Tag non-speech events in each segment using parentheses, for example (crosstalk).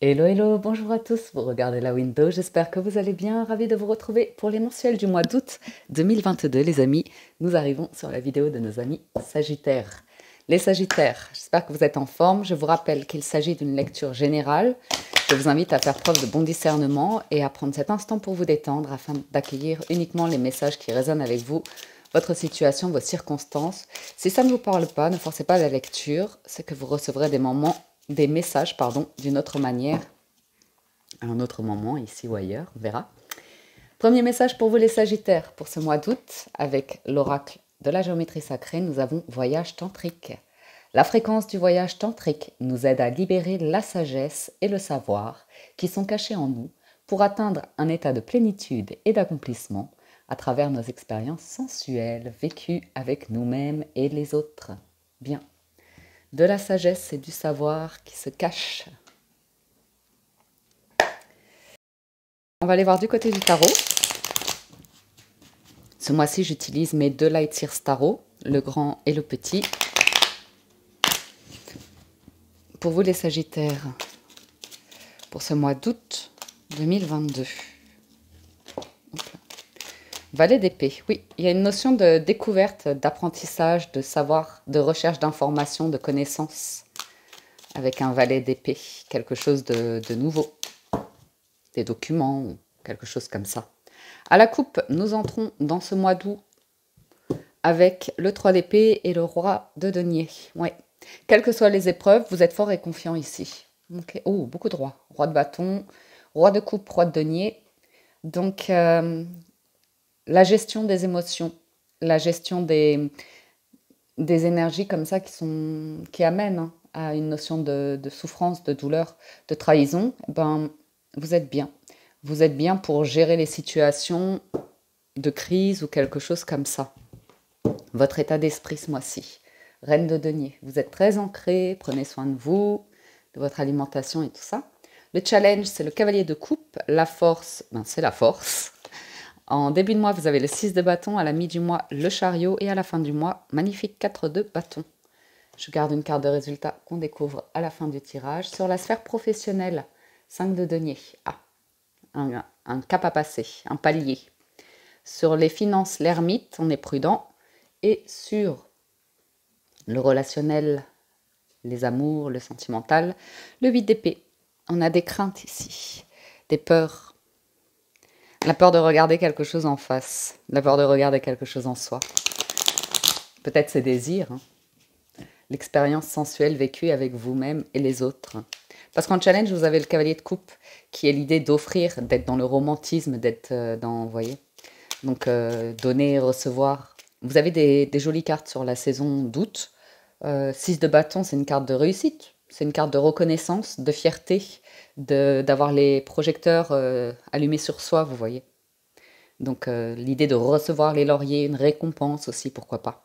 Hello, hello, bonjour à tous, vous regardez la window, j'espère que vous allez bien, ravi de vous retrouver pour les mensuels du mois d'août 2022 les amis. Nous arrivons sur la vidéo de nos amis Sagittaires. Les Sagittaires, j'espère que vous êtes en forme, je vous rappelle qu'il s'agit d'une lecture générale. Je vous invite à faire preuve de bon discernement et à prendre cet instant pour vous détendre afin d'accueillir uniquement les messages qui résonnent avec vous, votre situation, vos circonstances. Si ça ne vous parle pas, ne forcez pas la lecture, c'est que vous recevrez des moments des messages pardon, d'une autre manière, à un autre moment, ici ou ailleurs, on verra. Premier message pour vous les Sagittaires, pour ce mois d'août, avec l'oracle de la géométrie sacrée, nous avons voyage tantrique. La fréquence du voyage tantrique nous aide à libérer la sagesse et le savoir qui sont cachés en nous pour atteindre un état de plénitude et d'accomplissement à travers nos expériences sensuelles vécues avec nous-mêmes et les autres. Bien, de la sagesse et du savoir qui se cachent. On va aller voir du côté du tarot. Ce mois-ci, j'utilise mes deux Light Years Tarot, le grand et le petit. Pour vous les Sagittaires, pour ce mois d'août 2022. Valet d'épée, oui, il y a une notion de découverte, d'apprentissage, de savoir, de recherche d'informations, de connaissances, avec un valet d'épée, quelque chose de, nouveau, des documents, quelque chose comme ça. À la coupe, nous entrons dans ce mois d'août avec le 3 d'épée et le roi de denier. Ouais. Quelles que soient les épreuves, vous êtes fort et confiant ici. Oh, beaucoup de rois. Roi de bâton, roi de coupe, roi de denier. Donc, euh, la gestion des émotions, la gestion des, énergies comme ça qui, sont, amènent hein, à une notion de, souffrance, de douleur, de trahison, ben, vous êtes bien. Vous êtes bien pour gérer les situations de crise ou quelque chose comme ça. Votre état d'esprit ce mois-ci. Reine de denier, vous êtes très ancré, prenez soin de vous, de votre alimentation et tout ça. Le challenge, c'est le cavalier de coupe. La force, ben, c'est la force. En début de mois, vous avez le 6 de bâton, à la mi du mois, le chariot, et à la fin du mois, magnifique 4 de bâton. Je garde une carte de résultat qu'on découvre à la fin du tirage. Sur la sphère professionnelle, 5 de denier. Ah, un, un cap à passer, un palier. Sur les finances, l'ermite, on est prudent. Et sur le relationnel, les amours, le sentimental, le 8 d'épée. On a des craintes ici, des peurs, la peur de regarder quelque chose en face, la peur de regarder quelque chose en soi. Peut-être ses désirs, hein. l'expérience sensuelle vécue avec vous-même et les autres. Parce qu'en challenge, vous avez le cavalier de coupe, qui est l'idée d'offrir, d'être dans le romantisme, d'être euh, dans, vous voyez, donc euh, donner, recevoir. Vous avez des, jolies cartes sur la saison d'août. 6 euh, de bâton, c'est une carte de réussite, c'est une carte de reconnaissance, de fierté, d'avoir les projecteurs euh, allumés sur soi, vous voyez. Donc euh, l'idée de recevoir les lauriers, une récompense aussi, pourquoi pas.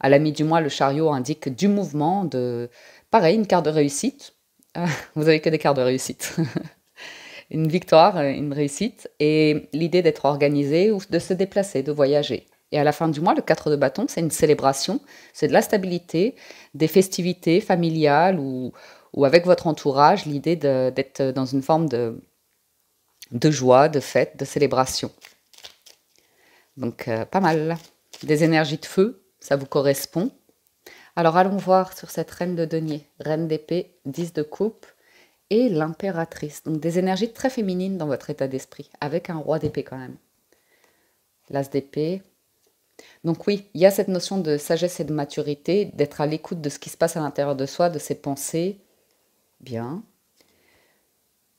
À la mi du mois, le chariot indique du mouvement, de pareil, une carte de réussite. Ah, vous avez que des cartes de réussite. (laughs) une victoire, une réussite, et l'idée d'être organisé ou de se déplacer, de voyager. Et à la fin du mois, le 4 de bâton, c'est une célébration, c'est de la stabilité, des festivités familiales ou, avec votre entourage, l'idée d'être dans une forme de, de joie, de fête, de célébration. Donc euh, pas mal. Des énergies de feu, ça vous correspond. Alors allons voir sur cette reine de denier, reine d'épée, 10 de coupe et l'impératrice. Donc des énergies très féminines dans votre état d'esprit, avec un roi d'épée quand même. L'as d'épée. Donc oui, il y a cette notion de sagesse et de maturité, d'être à l'écoute de ce qui se passe à l'intérieur de soi, de ses pensées, Bien.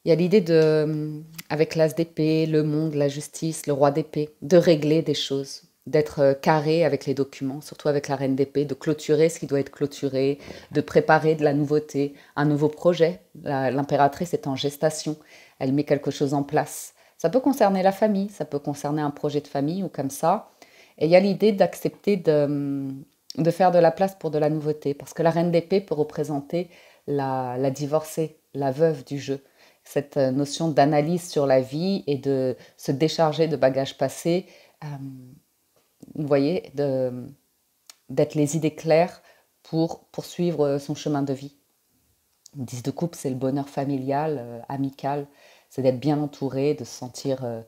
Il y a l'idée de, avec l'as d'épée, le monde, la justice, le roi d'épée, de régler des choses, d'être euh, carré avec les documents, surtout avec la reine d'épée, de clôturer ce qui doit être clôturé, de préparer de la nouveauté, un nouveau projet. L'impératrice est en gestation, elle met quelque chose en place. Ça peut concerner la famille, ça peut concerner un projet de famille ou comme ça. Et il y a l'idée d'accepter de, de faire de la place pour de la nouveauté, parce que la reine d'épée peut représenter la, divorcée, la veuve du jeu. Cette euh, notion d'analyse sur la vie et de se décharger de bagages passés, euh, vous voyez, d'être les idées claires pour poursuivre son chemin de vie. 10 de coupe, c'est le bonheur familial, euh, amical, c'est d'être bien entouré, de se sentir euh,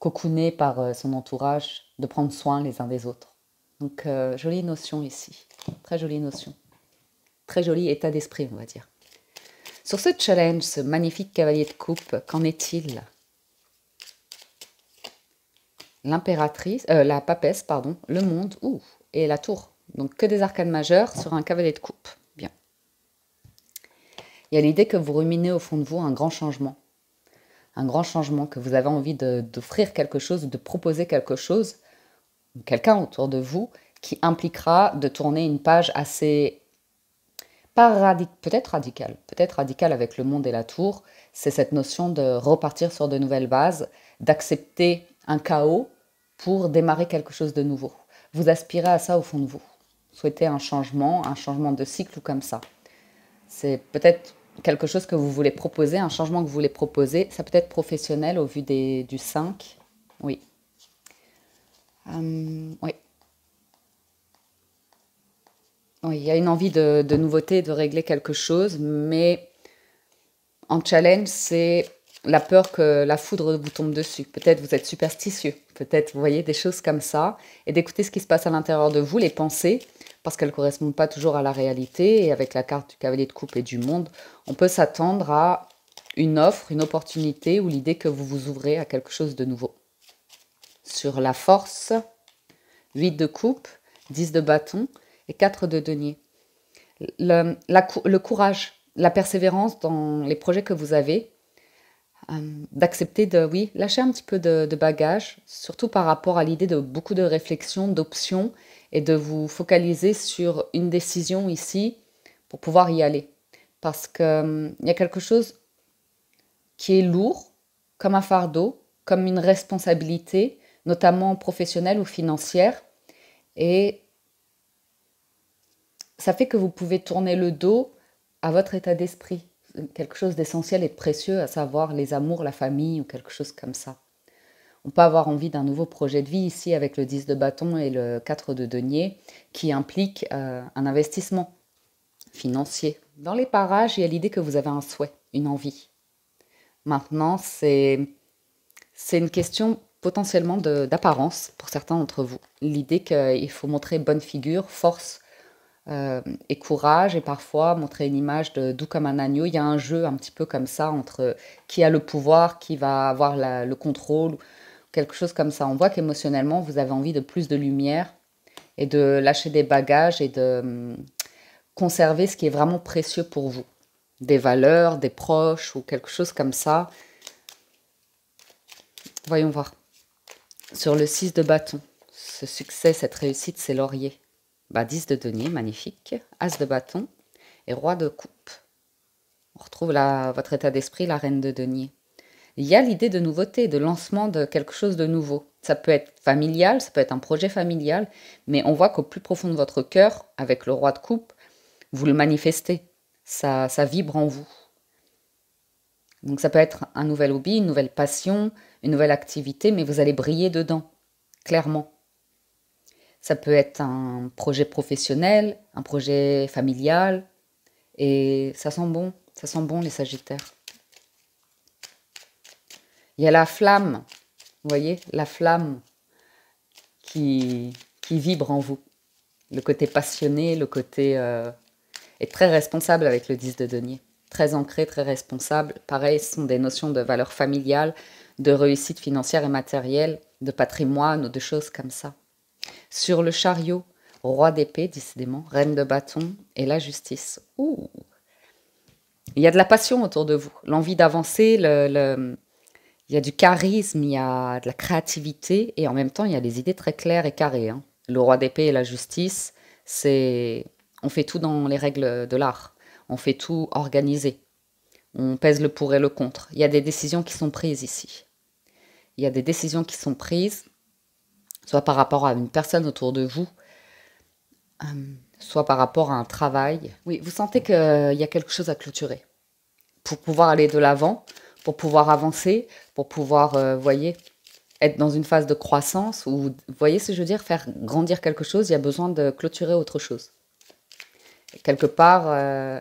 cocooné par euh, son entourage, de prendre soin les uns des autres. Donc, jolie notion ici, très jolie notion. Très joli état d'esprit, on va dire. Sur ce challenge, ce magnifique cavalier de coupe, qu'en est-il? L'impératrice, la papesse, pardon, le monde, ouh, et la tour. Donc que des arcades majeures sur un cavalier de coupe. Bien. Il y a l'idée que vous ruminez au fond de vous un grand changement. Un grand changement, que vous avez envie d'offrir quelque chose, de proposer quelque chose, quelqu'un autour de vous, qui impliquera de tourner une page assez, pas peut-être radicale, peut-être radicale avec le monde et la tour. C'est cette notion de repartir sur de nouvelles bases, d'accepter un chaos pour démarrer quelque chose de nouveau. Vous aspirez à ça au fond de vous souhaitez un changement, un changement de cycle ou comme ça. C'est peut-être quelque chose que vous voulez proposer, un changement que vous voulez proposer. Ça peut être professionnel au vu des, du 5. Oui. Euh, oui. Oui, il y a une envie de, de nouveauté, de régler quelque chose, mais en challenge, c'est la peur que la foudre vous tombe dessus. Peut-être vous êtes superstitieux, peut-être vous voyez des choses comme ça, et d'écouter ce qui se passe à l'intérieur de vous, les pensées, parce qu'elles ne correspondent pas toujours à la réalité. Et avec la carte du cavalier de coupe et du monde, on peut s'attendre à une offre, une opportunité ou l'idée que vous vous ouvrez à quelque chose de nouveau. Sur la force, 8 de coupe, 10 de bâton et 4 de denier. Le, courage, la persévérance dans les projets que vous avez, d'accepter de, oui, lâcher un petit peu de, de bagages, surtout par rapport à l'idée de beaucoup de réflexions, d'options et de vous focaliser sur une décision ici pour pouvoir y aller. Parce qu'il hum, y a quelque chose qui est lourd, comme un fardeau, comme une responsabilité, notamment professionnelle ou financière. Et ça fait que vous pouvez tourner le dos à votre état d'esprit. Quelque chose d'essentiel et de précieux, à savoir les amours, la famille ou quelque chose comme ça. On peut avoir envie d'un nouveau projet de vie ici avec le 10 de bâton et le 4 de denier qui implique euh, un investissement financier. Dans les parages, il y a l'idée que vous avez un souhait, une envie. Maintenant, c'est une question potentiellement d'apparence pour certains d'entre vous. L'idée qu'il faut montrer bonne figure, force euh, et courage, et parfois montrer une image de doux comme un agneau. Il y a un jeu un petit peu comme ça entre qui a le pouvoir, qui va avoir le contrôle, quelque chose comme ça. On voit qu'émotionnellement, vous avez envie de plus de lumière et de lâcher des bagages et de hum, conserver ce qui est vraiment précieux pour vous. Des valeurs, des proches ou quelque chose comme ça. Voyons voir. Sur le 6 de bâton, ce succès, cette réussite, c'est laurier. Bah, 10 de denier, magnifique. As de bâton et roi de coupe. On retrouve votre état d'esprit, la reine de denier il y a l'idée de nouveauté, de lancement de quelque chose de nouveau. Ça peut être familial, ça peut être un projet familial, mais on voit qu'au plus profond de votre cœur, avec le roi de coupe, vous le manifestez. Ça, ça vibre en vous. Donc ça peut être un nouvel hobby, une nouvelle passion, une nouvelle activité, mais vous allez briller dedans, clairement. Ça peut être un projet professionnel, un projet familial, et ça sent bon, ça sent bon les Sagittaires. Il y a la flamme, vous voyez, la flamme qui, vibre en vous. Le côté passionné, le côté euh, est très responsable avec le 10 de denier. Très ancré, très responsable. Pareil, ce sont des notions de valeur familiale, de réussite financière et matérielle, de patrimoine ou de choses comme ça. Sur le chariot, roi d'épée, décidément, reine de bâton et la justice. Ouh Il y a de la passion autour de vous, l'envie d'avancer, le il y a du charisme, il y a de la créativité et en même temps il y a des idées très claires et carrées. Hein. Le roi d'épée et la justice, c'est on fait tout dans les règles de l'art, on fait tout organisé, on pèse le pour et le contre. Il y a des décisions qui sont prises ici. Il y a des décisions qui sont prises, soit par rapport à une personne autour de vous, euh, soit par rapport à un travail. Oui, vous sentez qu'il y a quelque chose à clôturer pour pouvoir aller de l'avant pour pouvoir avancer, pour pouvoir, euh, voyez, être dans une phase de croissance ou, voyez ce que je veux dire, faire grandir quelque chose, il y a besoin de clôturer autre chose. quelque part, euh,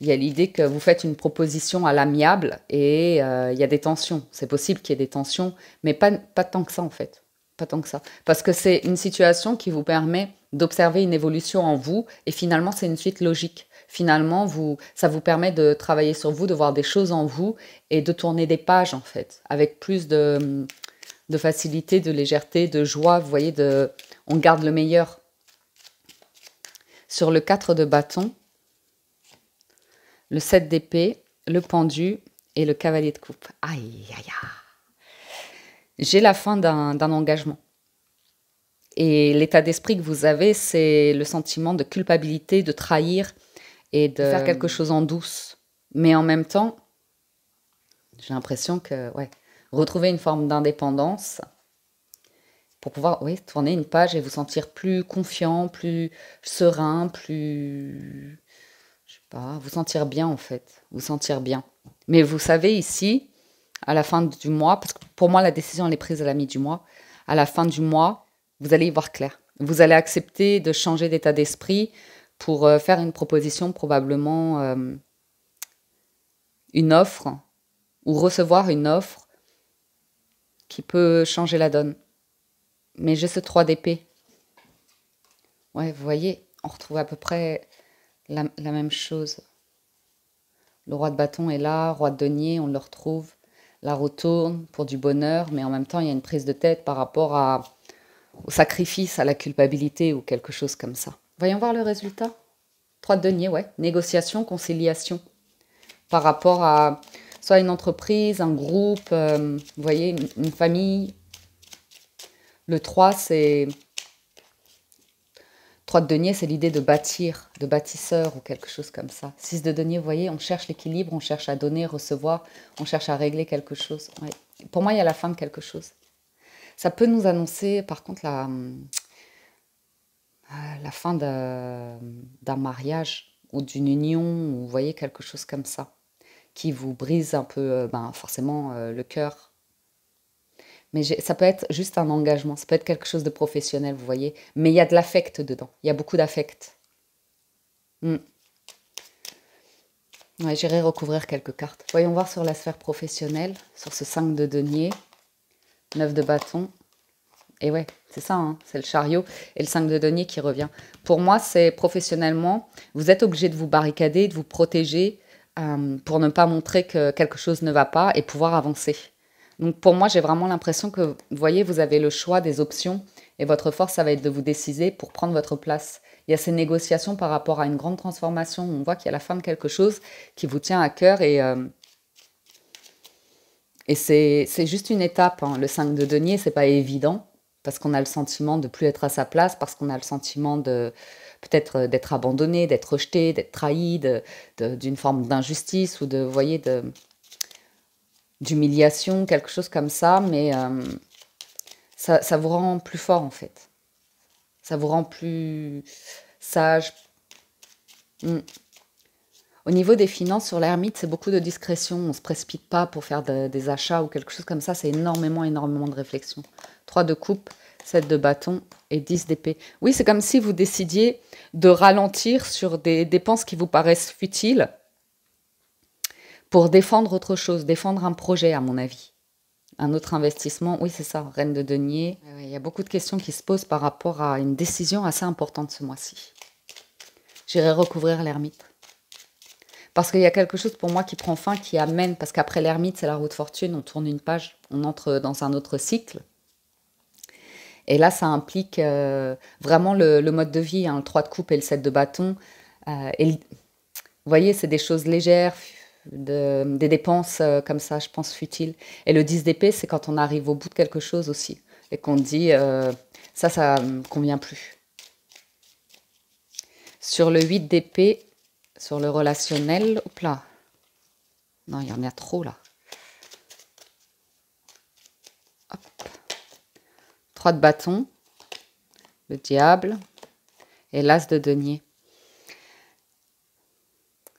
il y a l'idée que vous faites une proposition à l'amiable et euh, il y a des tensions. C'est possible qu'il y ait des tensions, mais pas, pas tant que ça en fait. Pas tant que ça. Parce que c'est une situation qui vous permet d'observer une évolution en vous et finalement c'est une suite logique. Finalement, vous, ça vous permet de travailler sur vous, de voir des choses en vous et de tourner des pages en fait, avec plus de, facilité, de légèreté, de joie. Vous voyez, on garde le meilleur. Sur le 4 de bâton, le 7 d'épée, le pendu et le cavalier de coupe. Aïe, aïe, aïe. J'ai la fin d'un engagement. Et l'état d'esprit que vous avez, c'est le sentiment de culpabilité, de trahir et de faire quelque chose en douce. Mais en même temps, j'ai l'impression que, ouais, retrouver une forme d'indépendance pour pouvoir, oui, tourner une page et vous sentir plus confiant, plus serein, plus vous sentir bien en fait, vous sentir bien. Mais vous savez ici, à la fin du mois, parce que pour moi la décision elle est prise à la mi du mois, à la fin du mois, vous allez y voir clair. Vous allez accepter de changer d'état d'esprit pour euh, faire une proposition, probablement euh, une offre, ou recevoir une offre qui peut changer la donne. Mais j'ai ce 3 d'épée. Ouais, vous voyez, on retrouve à peu près la, même chose. Le roi de bâton est là, roi de denier, on le retrouve. La retourne pour du bonheur, mais en même temps, il y a une prise de tête par rapport à, au sacrifice, à la culpabilité ou quelque chose comme ça. Voyons voir le résultat. 3 de denier, ouais. Négociation, conciliation. Par rapport à soit une entreprise, un groupe, euh, vous voyez, une famille. Le 3, c'est 3 de denier, c'est l'idée de bâtir, de bâtisseur ou quelque chose comme ça. 6 de denier, vous voyez, on cherche l'équilibre, on cherche à donner, recevoir, on cherche à régler quelque chose. Pour moi, il y a la fin de quelque chose. Ça peut nous annoncer, par contre, la, euh, la fin d'un mariage ou d'une union, ou vous voyez, quelque chose comme ça, qui vous brise un peu, euh, ben, forcément, euh, le cœur, mais ça peut être juste un engagement, ça peut être quelque chose de professionnel, vous voyez. Mais il y a de l'affect dedans, il y a beaucoup d'affect. Hmm. J'irai recouvrir quelques cartes. Voyons voir sur la sphère professionnelle, sur ce 5 de denier, 9 de bâton. Et ouais, c'est ça, hein, c'est le chariot et le 5 de denier qui revient. Pour moi, c'est professionnellement, vous êtes obligé de vous barricader, de vous protéger euh, pour ne pas montrer que quelque chose ne va pas et pouvoir avancer. Donc pour moi, j'ai vraiment l'impression que, vous voyez, vous avez le choix des options et votre force, ça va être de vous décider pour prendre votre place. Il y a ces négociations par rapport à une grande transformation. On voit qu'il y a la fin de quelque chose qui vous tient à cœur et, euh, et c'est juste une étape. Hein. Le 5 de denier, c'est pas évident parce qu'on a le sentiment de plus être à sa place, parce qu'on a le sentiment de peut-être d'être abandonné, d'être rejeté, d'être trahi, d'une forme d'injustice ou de, voyez, de, d'humiliation, quelque chose comme ça, mais euh, ça, vous rend plus fort en fait. Ça vous rend plus sage. Hmm. Au niveau des finances, sur l'ermite, c'est beaucoup de discrétion. On ne se précipite pas pour faire des achats ou quelque chose comme ça. C'est énormément, énormément de réflexion. 3 de coupe, 7 de bâton et 10 d'épée. Oui, c'est comme si vous décidiez de ralentir sur des dépenses qui vous paraissent futiles pour défendre autre chose, défendre un projet, à mon avis. Un autre investissement, oui, c'est ça, Reine de Denier. Il y a beaucoup de questions qui se posent par rapport à une décision assez importante ce mois-ci. J'irai recouvrir l'ermite. Parce qu'il y a quelque chose pour moi qui prend fin, qui amène, parce qu'après l'ermite, c'est la route fortune, on tourne une page, on entre dans un autre cycle. Et là, ça implique euh, vraiment le, mode de vie, hein, le 3 de coupe et le 7 de bâton. Euh, vous voyez, c'est des choses légères, des dépenses euh, comme ça, je pense, futiles. Et le 10 d'épée, c'est quand on arrive au bout de quelque chose aussi et qu'on dit euh, ça, ça me convient plus. Sur le 8 d'épée, sur le relationnel, hop là. Non, il y en a trop là. Hop. 3 de bâton, le diable et l'as de denier.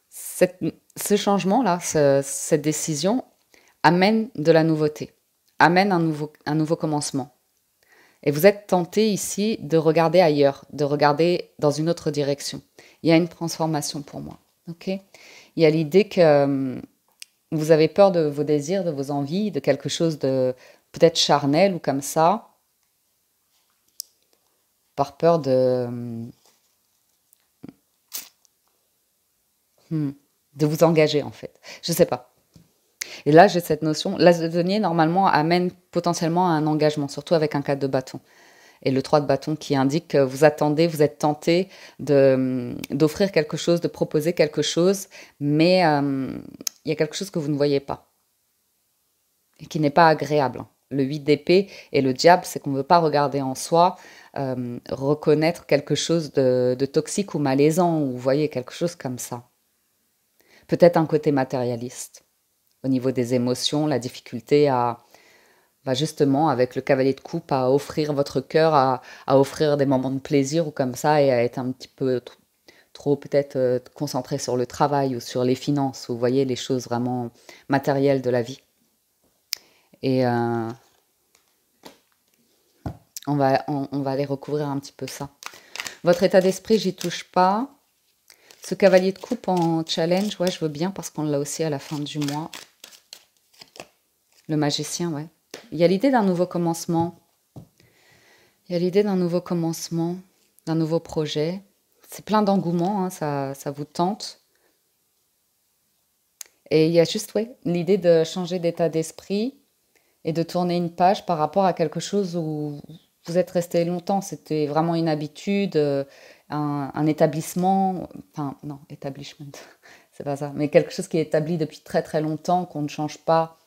Cette, ce changement-là, cette décision, amène de la nouveauté, amène un nouveau, un nouveau commencement. Et vous êtes tenté ici de regarder ailleurs, de regarder dans une autre direction. Il y a une transformation pour moi. ok? Il y a l'idée que euh, vous avez peur de vos désirs, de vos envies, de quelque chose de peut-être charnel ou comme ça, par peur de... Hmm, de vous engager en fait. Je sais pas. Et là, j'ai cette notion. L'as de denier, normalement, amène potentiellement à un engagement, surtout avec un 4 de bâton. Et le 3 de bâton qui indique que vous attendez, vous êtes tenté d'offrir quelque chose, de proposer quelque chose, mais euh, il y a quelque chose que vous ne voyez pas et qui n'est pas agréable. Le 8 d'épée et le diable, c'est qu'on ne veut pas regarder en soi, euh, reconnaître quelque chose de, de toxique ou malaisant, ou vous voyez quelque chose comme ça. Peut-être un côté matérialiste au niveau des émotions, la difficulté à, bah, justement, avec le cavalier de coupe, à offrir votre cœur, à, offrir des moments de plaisir ou comme ça, et à être un petit peu trop, peut-être euh, concentré sur le travail ou sur les finances, vous voyez les choses vraiment matérielles de la vie. Et euh, on, va, on, va aller recouvrir un petit peu ça. Votre état d'esprit, j'y touche pas. Ce cavalier de coupe en challenge, ouais, je veux bien parce qu'on l'a aussi à la fin du mois. Le magicien, ouais. Il y a l'idée d'un nouveau commencement. Il y a l'idée d'un nouveau commencement, d'un nouveau projet. C'est plein d'engouement, hein, ça, ça vous tente. Et il y a juste, ouais, l'idée de changer d'état d'esprit et de tourner une page par rapport à quelque chose où vous êtes resté longtemps. C'était vraiment une habitude, euh, un, établissement, enfin, non, établissement, (laughs) c'est pas ça, mais quelque chose qui est établi depuis très très longtemps, qu'on ne change pas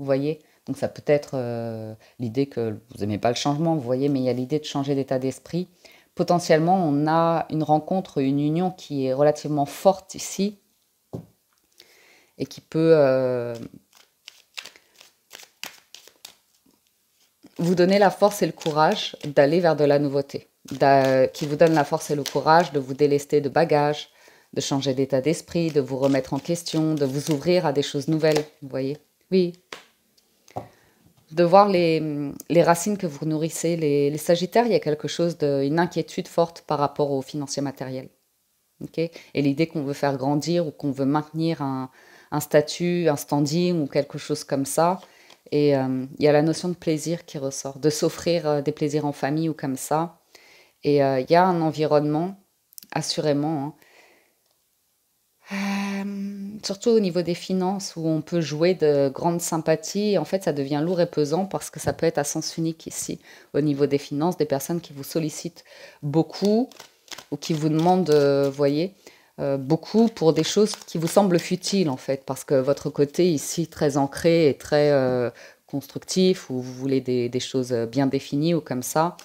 vous voyez Donc ça peut être euh, l'idée que vous n'aimez pas le changement, vous voyez, mais il y a l'idée de changer d'état d'esprit. Potentiellement, on a une rencontre, une union qui est relativement forte ici et qui peut euh, vous donner la force et le courage d'aller vers de la nouveauté, qui vous donne la force et le courage de vous délester de bagages, de changer d'état d'esprit, de vous remettre en question, de vous ouvrir à des choses nouvelles, vous voyez Oui de voir les, les, racines que vous nourrissez. Les, les, Sagittaires, il y a quelque chose d'une inquiétude forte par rapport aux financiers matériels. Okay et l'idée qu'on veut faire grandir ou qu'on veut maintenir un, un, statut, un standing ou quelque chose comme ça. Et euh, il y a la notion de plaisir qui ressort, de s'offrir euh, des plaisirs en famille ou comme ça. Et euh, il y a un environnement, assurément, hein, euh, surtout au niveau des finances, où on peut jouer de grandes sympathies. En fait, ça devient lourd et pesant parce que ça peut être à sens unique ici. Au niveau des finances, des personnes qui vous sollicitent beaucoup ou qui vous demandent, euh, voyez, euh, beaucoup pour des choses qui vous semblent futiles, en fait, parce que votre côté ici, très ancré et très constructif, ou vous voulez des, choses bien définies ou comme ça,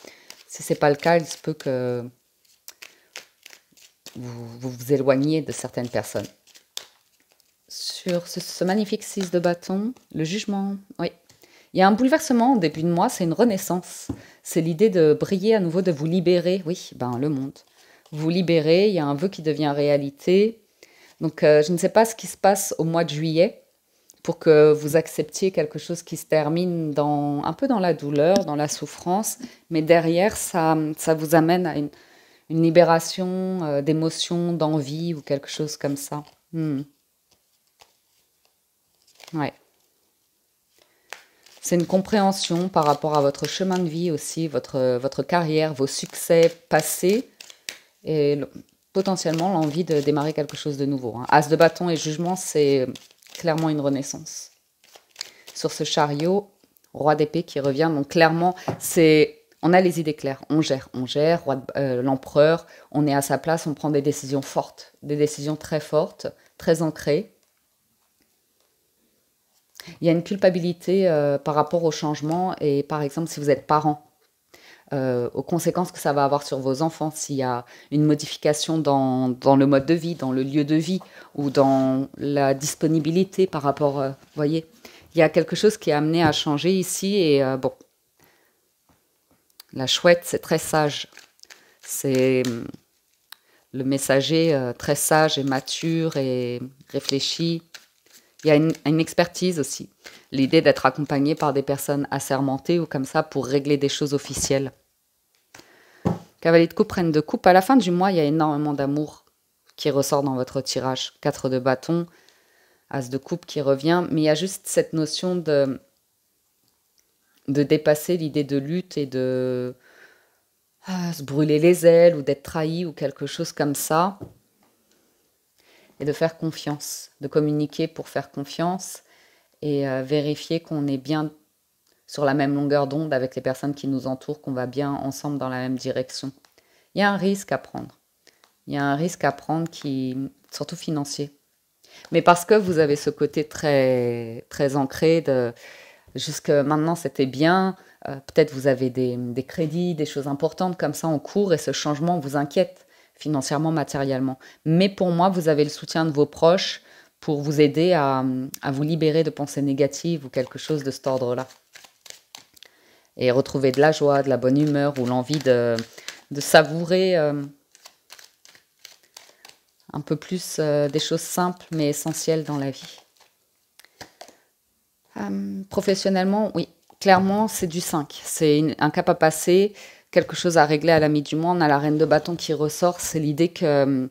si ce n'est pas le cas, il se peut que vous, vous, éloignez de certaines personnes. Sur ce, magnifique 6 de bâton, le jugement, oui. Il y a un bouleversement au début de mois, c'est une renaissance. C'est l'idée de briller à nouveau, de vous libérer, oui, ben le monde. Vous libérer, il y a un vœu qui devient réalité. Donc euh, je ne sais pas ce qui se passe au mois de juillet pour que vous acceptiez quelque chose qui se termine dans, un peu dans la douleur, dans la souffrance, mais derrière, ça, ça vous amène à une, libération euh, d'émotions, d'envie ou quelque chose comme ça. Hmm. Ouais. C'est une compréhension par rapport à votre chemin de vie aussi, votre, votre carrière, vos succès passés et potentiellement l'envie de démarrer quelque chose de nouveau. Hein. As de bâton et jugement, c'est clairement une renaissance. Sur ce chariot, roi d'épée qui revient, donc clairement, c'est on a les idées claires, on gère, on gère, euh, l'empereur, on est à sa place, on prend des décisions fortes, des décisions très fortes, très ancrées. Il y a une culpabilité euh, par rapport au changement et par exemple si vous êtes parent, euh, aux conséquences que ça va avoir sur vos enfants, s'il y a une modification dans, dans, le mode de vie, dans le lieu de vie ou dans la disponibilité par rapport, vous voyez, il y a quelque chose qui est amené à changer ici et bon, la chouette, c'est très sage. C'est hum, le messager euh, très sage et mature et réfléchi. Il y a une, expertise aussi. L'idée d'être accompagné par des personnes assermentées ou comme ça pour régler des choses officielles. Cavalier de coupe, reine de coupe. À la fin du mois, il y a énormément d'amour. qui ressort dans votre tirage. 4 de bâton, As de coupe qui revient. Mais il y a juste cette notion de, dépasser l'idée de lutte et de ah, se brûler les ailes ou d'être trahi ou quelque chose comme ça. Et de faire confiance, de communiquer pour faire confiance et euh, vérifier qu'on est bien sur la même longueur d'onde avec les personnes qui nous entourent, qu'on va bien ensemble dans la même direction. Il y a un risque à prendre. Il y a un risque à prendre qui, surtout financier. Mais parce que vous avez ce côté très, très ancré de jusque maintenant c'était bien, euh, peut-être vous avez des, crédits, des choses importantes comme ça en cours et ce changement vous inquiète financièrement, matériellement. Mais pour moi, vous avez le soutien de vos proches pour vous aider à, vous libérer de pensées négatives ou quelque chose de cet ordre-là. Et retrouver de la joie, de la bonne humeur ou l'envie de, savourer euh, un peu plus euh, des choses simples mais essentielles dans la vie. professionnellement, oui, clairement, c'est du 5. C'est un cap à passer, quelque chose à régler à la mi du mois. On a la reine de bâton qui ressort. C'est l'idée qu'il hum,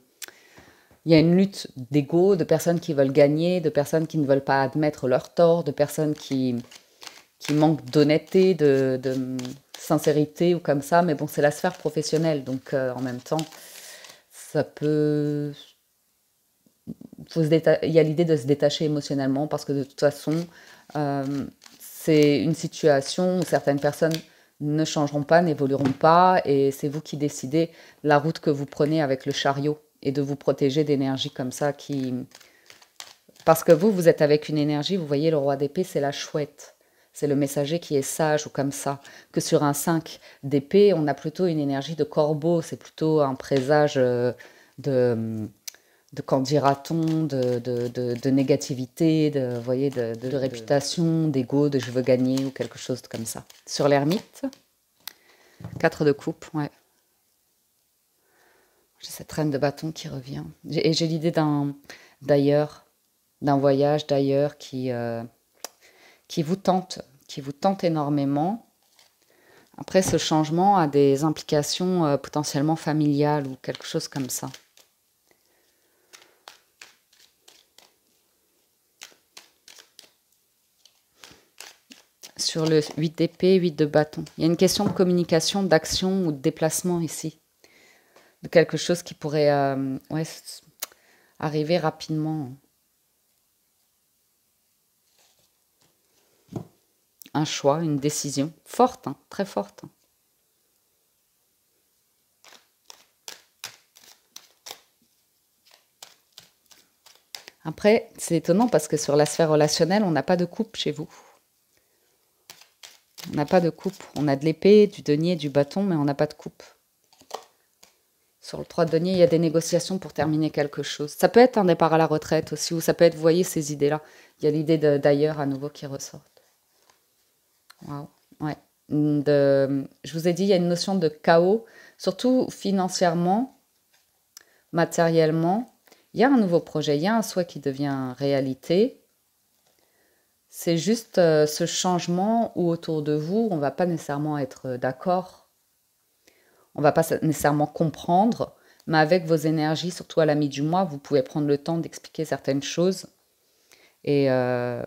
y a une lutte d'ego, de personnes qui veulent gagner, de personnes qui ne veulent pas admettre leur tort, de personnes qui, qui manquent d'honnêteté, de, sincérité ou comme ça. Mais bon, c'est la sphère professionnelle. Donc, euh, en même temps, ça peut. Il y a l'idée de se détacher émotionnellement parce que de toute façon, euh, c'est une situation où certaines personnes ne changeront pas, n'évolueront pas, et c'est vous qui décidez la route que vous prenez avec le chariot et de vous protéger d'énergie comme ça qui... Parce que vous, vous êtes avec une énergie, vous voyez, le roi d'épée, c'est la chouette. C'est le messager qui est sage ou comme ça. Que sur un 5 d'épée, on a plutôt une énergie de corbeau, c'est plutôt un présage euh, de de qu'en dira-t-on, de, de, négativité, de, voyez, de, réputation, d'ego, de je veux gagner ou quelque chose comme ça. Sur l'ermite, 4 de coupe, ouais. J'ai cette reine de bâton qui revient. Et j'ai l'idée d'un d'ailleurs, d'un voyage d'ailleurs qui, euh, qui vous tente, qui vous tente énormément. Après, ce changement a des implications euh, potentiellement familiales ou quelque chose comme ça. Sur le 8 d'épée, 8 de bâton. Il y a une question de communication, d'action ou de déplacement ici. De quelque chose qui pourrait euh, arriver rapidement. Un choix, une décision forte, hein, très forte. Après, c'est étonnant parce que sur la sphère relationnelle, on n'a pas de coupe chez vous. On n'a pas de coupe. On a de l'épée, du denier, du bâton, mais on n'a pas de coupe. Sur le 3 de denier, il y a des négociations pour terminer quelque chose. Ça peut être un départ à la retraite aussi, ou ça peut être, vous voyez, ces idées-là. Il y a l'idée d'ailleurs à nouveau qui ressort. Je vous ai dit, il y a une notion de chaos, surtout financièrement, matériellement. Il y a un nouveau projet, il y a un souhait qui devient réalité. C'est juste euh, ce changement où autour de vous, on ne va pas nécessairement être euh, d'accord, on ne va pas nécessairement comprendre, mais avec vos énergies, surtout à la mi du mois, vous pouvez prendre le temps d'expliquer certaines choses et euh,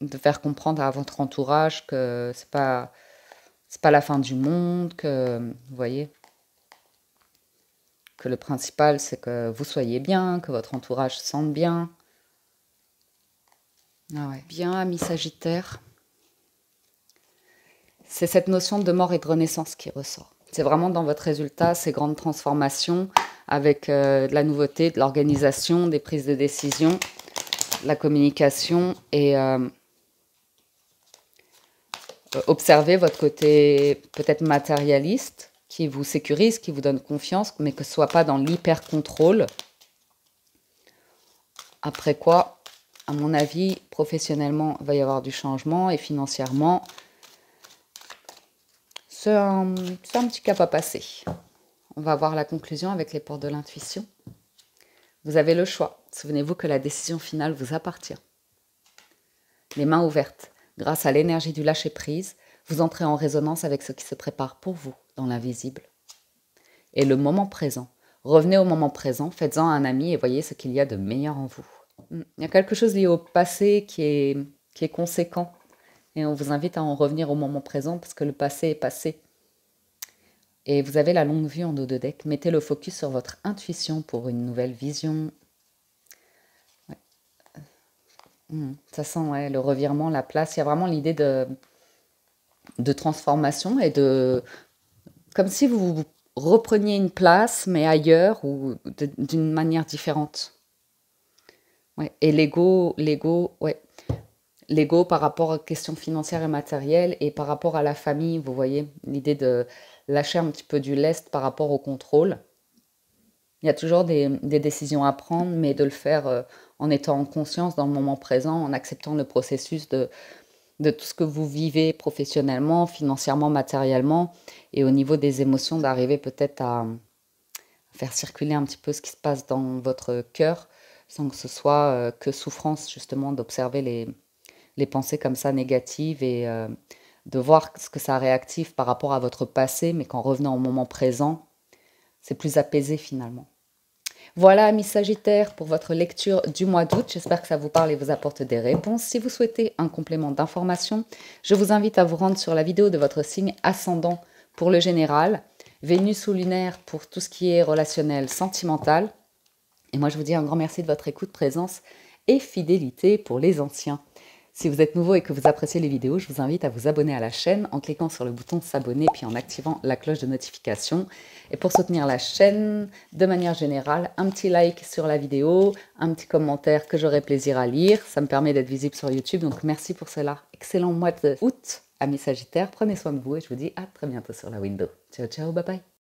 de faire comprendre à votre entourage que c'est pas pas la fin du monde, que vous voyez que le principal c'est que vous soyez bien, que votre entourage se sente bien. Ah Bien, ami Sagittaire. C'est cette notion de mort et de renaissance qui ressort. C'est vraiment dans votre résultat ces grandes transformations avec euh, de la nouveauté, de l'organisation, des prises de décision, la communication et euh, euh, observer votre côté peut-être matérialiste qui vous sécurise, qui vous donne confiance, mais que ce soit pas dans l'hyper-contrôle. Après quoi, à mon avis, professionnellement, il va y avoir du changement et financièrement, c'est un, petit cap à passer. On va voir la conclusion avec les portes de l'intuition. Vous avez le choix. Souvenez-vous que la décision finale vous appartient. Les mains ouvertes, grâce à l'énergie du lâcher-prise, vous entrez en résonance avec ce qui se prépare pour vous dans l'invisible. Et le moment présent, Revenez au moment présent, faites-en un ami et voyez ce qu'il y a de meilleur en vous. Il y a quelque chose lié au passé qui est, qui est conséquent. Et on vous invite à en revenir au moment présent parce que le passé est passé. Et vous avez la longue vue en dos de deck. Mettez le focus sur votre intuition pour une nouvelle vision. Hmm. Ça sent le revirement, la place. Il y a vraiment l'idée de, de transformation et de... Comme si vous repreniez une place, mais ailleurs ou d'une manière différente. Ouais. Et l'ego, l'ego, ouais. L'ego par rapport aux questions financières et matérielles et par rapport à la famille, vous voyez, l'idée de lâcher un petit peu du lest par rapport au contrôle. Il y a toujours des, décisions à prendre, mais de le faire euh, en étant en conscience dans le moment présent, en acceptant le processus de, de tout ce que vous vivez professionnellement, financièrement, matériellement, et au niveau des émotions, d'arriver peut-être à faire circuler un petit peu ce qui se passe dans votre cœur, sans que ce soit euh, que souffrance, justement, d'observer les, les pensées comme ça négatives et euh, de voir ce que ça réactive par rapport à votre passé, mais qu'en revenant au moment présent, c'est plus apaisé finalement. Voilà, amis Sagittaire, pour votre lecture du mois d'août. J'espère que ça vous parle et vous apporte des réponses. Si vous souhaitez un complément d'information, je vous invite à vous rendre sur la vidéo de votre signe ascendant pour le général, Vénus ou lunaire pour tout ce qui est relationnel, sentimental. Et moi, je vous dis un grand merci de votre écoute, présence et fidélité pour les anciens. Si vous êtes nouveau et que vous appréciez les vidéos, je vous invite à vous abonner à la chaîne en cliquant sur le bouton s'abonner puis en activant la cloche de notification. Et pour soutenir la chaîne de manière générale, un petit like sur la vidéo, un petit commentaire que j'aurai plaisir à lire. Ça me permet d'être visible sur YouTube, donc merci pour cela. Excellent mois d'août, amis Sagittaires. Prenez soin de vous et je vous dis à très bientôt sur la window. Ciao, ciao, bye bye.